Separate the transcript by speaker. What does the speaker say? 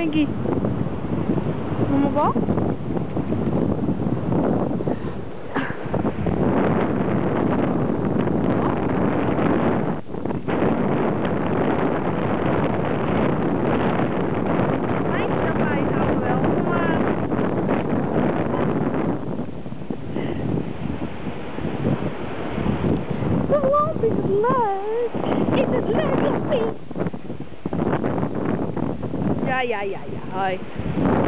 Speaker 1: Maar wat. Lijntje erbij houden wel, yeah, yeah, yeah, yeah. Hi.